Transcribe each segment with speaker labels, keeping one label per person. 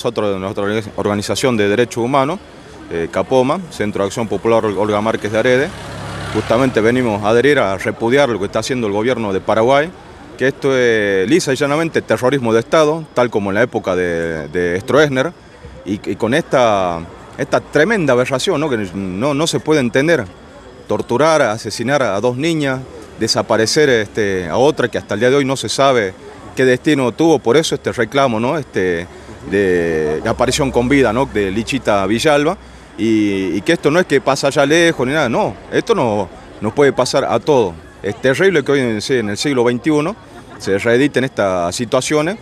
Speaker 1: Nosotros, nuestra organización de derechos humanos, eh, CAPOMA, Centro de Acción Popular Olga Márquez de Arede, justamente venimos a adherir a repudiar lo que está haciendo el gobierno de Paraguay, que esto es lisa y llanamente terrorismo de Estado, tal como en la época de, de Stroessner, y, con esta, esta tremenda aberración ¿no? que no, no se puede entender, torturar, asesinar a dos niñas, desaparecer este, a otra que hasta el día de hoy no se sabe qué destino tuvo, por eso este reclamo ¿no? este, de, aparición con vida ¿no? de Lichita Villalba, y, que esto no es que pasa allá lejos ni nada, no, esto no, nos puede pasar a todo. Es terrible que hoy en, el siglo XXI se reediten estas situaciones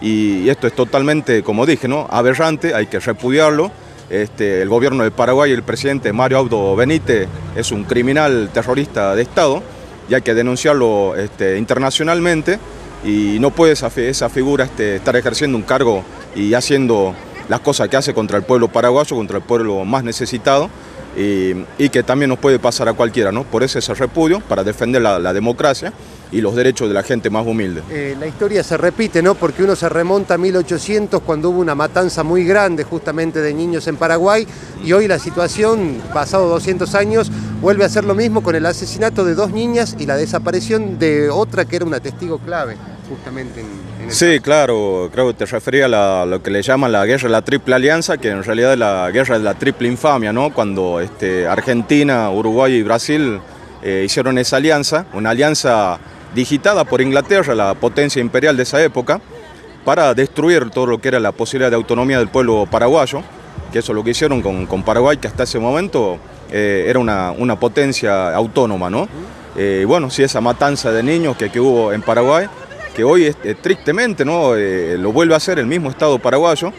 Speaker 1: y, esto es totalmente, como dije, ¿no? aberrante, hay que repudiarlo. Este, el gobierno de Paraguay, el presidente Mario Audo Benítez, es un criminal terrorista de Estado y hay que denunciarlo este, internacionalmente y no puede esa, figura este, estar ejerciendo un cargo y haciendo las cosas que hace contra el pueblo paraguayo, contra el pueblo más necesitado y, que también nos puede pasar a cualquiera, ¿no? Por eso ese repudio, para defender la, democracia y los derechos de la gente más humilde.
Speaker 2: Eh, la historia se repite, ¿no? Porque uno se remonta a 1800 cuando hubo una matanza muy grande justamente de niños en Paraguay y hoy la situación, pasado 200 años, vuelve a ser lo mismo con el asesinato de dos niñas y la desaparición de otra que era una testigo clave justamente en,
Speaker 1: Sí, claro, creo que te refería a, lo que le llaman la guerra de la triple alianza, que en realidad es la guerra de la triple infamia, ¿no? Cuando este, Argentina, Uruguay y Brasil eh, hicieron esa alianza, una alianza digitada por Inglaterra, la potencia imperial de esa época, para destruir todo lo que era la posibilidad de autonomía del pueblo paraguayo, que eso es lo que hicieron con, Paraguay, que hasta ese momento eh, era una, potencia autónoma, ¿no? Eh, bueno, sí, esa matanza de niños que, que hubo en Paraguay, que hoy eh, tristemente ¿no? Eh, lo vuelve a hacer el mismo Estado paraguayo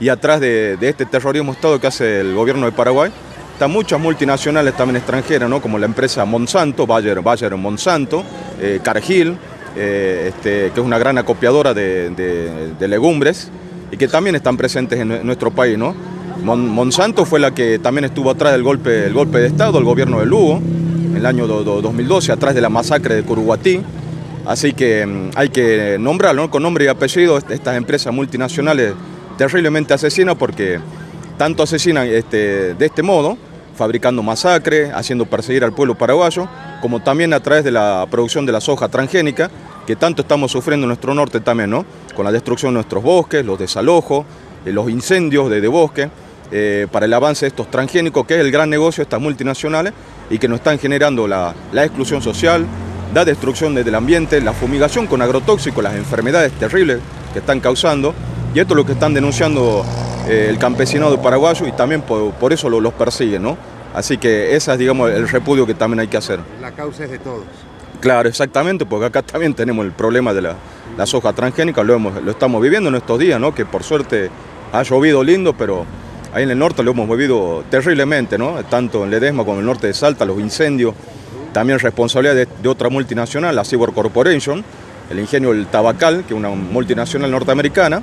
Speaker 1: y atrás de, este terrorismo Estado que hace el gobierno de Paraguay están muchas multinacionales también extranjeras, ¿no? como la empresa Monsanto, Bayer, Bayer Monsanto, eh, Cargill, este, que es una gran acopiadora de, legumbres y que también están presentes en nuestro país. ¿no? Monsanto fue la que también estuvo atrás del golpe, el golpe de Estado, el gobierno de Lugo, en el año 2012, atrás de la masacre de Curuguatí. Así que mm, hay que nombrarlo con nombre y apellido estas empresas multinacionales terriblemente asesinas porque tanto asesinan este, de este modo, fabricando masacre, haciendo perseguir al pueblo paraguayo, como también a través de la producción de la soja transgénica, que tanto estamos sufriendo en nuestro norte también, ¿no? Con la destrucción de nuestros bosques, los desalojos, eh, los incendios de, bosque, eh, para el avance de estos transgénicos, que es el gran negocio de estas multinacionales y que nos están generando la exclusión social, da destrucción del ambiente, la fumigación con agrotóxicos, las enfermedades terribles que están causando, y esto es lo que están denunciando eh, el campesinado paraguayo y también por, eso los persiguen, ¿no? Así que ese es, digamos, el repudio que también hay que hacer.
Speaker 2: La causa es de todos.
Speaker 1: Claro, exactamente, porque acá también tenemos el problema de la, soja transgénica, lo, hemos, lo estamos viviendo en estos días, ¿no? Que por suerte ha llovido lindo, pero ahí en el norte lo hemos vivido terriblemente, ¿no? Tanto en Ledesma como en el norte de Salta, los incendios, también responsabilidad de, otra multinacional, la Seaboard Corporation, el ingenio El Tabacal, que es una multinacional norteamericana,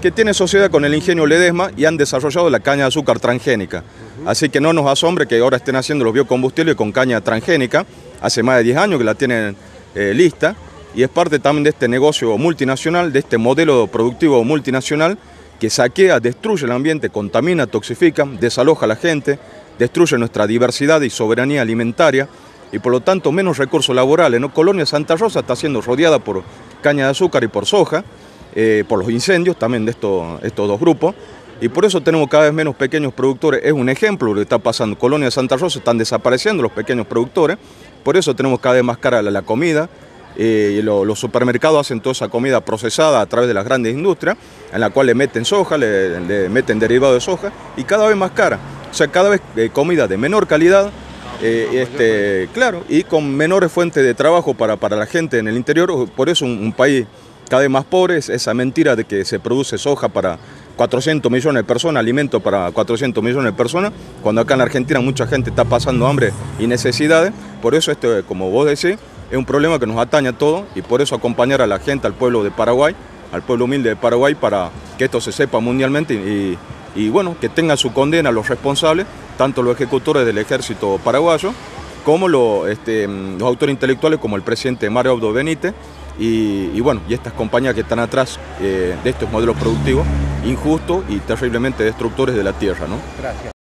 Speaker 1: que tiene sociedad con el ingenio Ledesma y han desarrollado la caña de azúcar transgénica. Así que no nos asombre que ahora estén haciendo los biocombustibles con caña transgénica, hace más de 10 años que la tienen eh, lista, y es parte también de este negocio multinacional, de este modelo productivo multinacional que saquea, destruye el ambiente, contamina, toxifica, desaloja a la gente, destruye nuestra diversidad y soberanía alimentaria, y por lo tanto menos recursos laborales. ¿no? Colonia Santa Rosa está siendo rodeada por caña de azúcar y por soja, eh, por los incendios también de estos, estos dos grupos, y por eso tenemos cada vez menos pequeños productores. Es un ejemplo lo que está pasando. Colonia Santa Rosa están desapareciendo los pequeños productores, por eso tenemos cada vez más cara la, comida. Eh, los supermercados hacen toda esa comida procesada a través de las grandes industrias, en la cual le meten soja, le, meten derivado de soja, y cada vez más cara. O sea, cada vez eh, comida de menor calidad, eh, este, claro, y con menores fuentes de trabajo para, para la gente en el interior, por eso un, país cada vez más pobre, esa mentira de que se produce soja para 400 millones de personas, alimento para 400 millones de personas, cuando acá en Argentina mucha gente está pasando hambre y necesidades, por eso esto, como vos decís, es un problema que nos atañe a todos y por eso acompañar a la gente, al pueblo de Paraguay, al pueblo humilde de Paraguay, para que esto se sepa mundialmente y, bueno, que tengan su condena los responsables, tanto los ejecutores del ejército paraguayo, como este, los autores intelectuales como el presidente Mario Abdo Benítez y, bueno, y estas compañías que están atrás eh, de estos modelos productivos injustos y terriblemente destructores de la tierra, ¿no?
Speaker 2: Gracias.